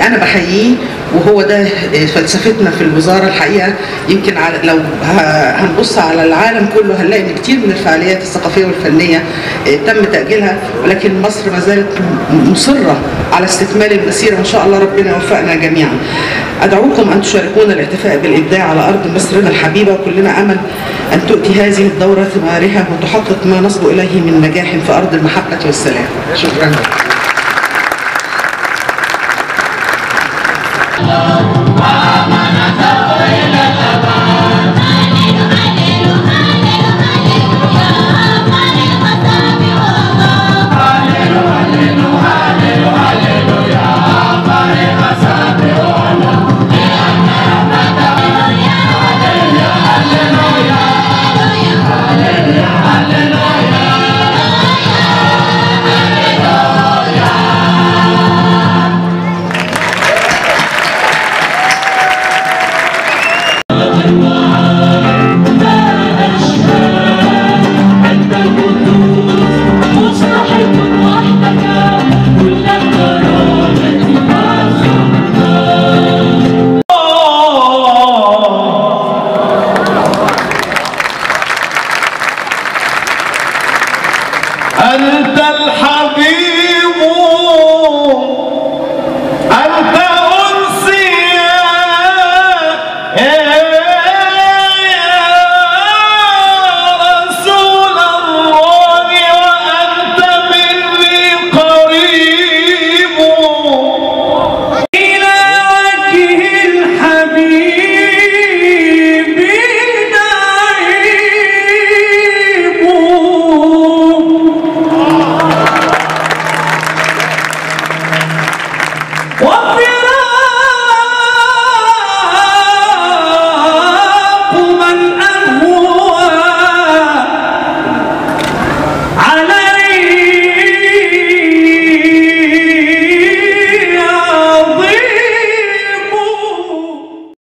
بيه وهو ده فلسفتنا في الوزارة الحقيقة يمكن على لو هنبص على العالم كله هنلاقي إن كتير من الفعاليات الثقافية والفنية آه، تم تأجيلها ولكن مصر ما زالت مصرة على استكمال المسيرة وإن شاء الله ربنا يوفقنا جميعا. أدعوكم أن تشاركونا الاحتفاء بالإبداع على أرض مصرنا الحبيبة وكلنا أمل أن تؤتي هذه الدورة ثمارها وتحقق ما نصبو إليه من نجاح في أرض المحبة والسلام. شكرا. Hello, أنت الحبيب.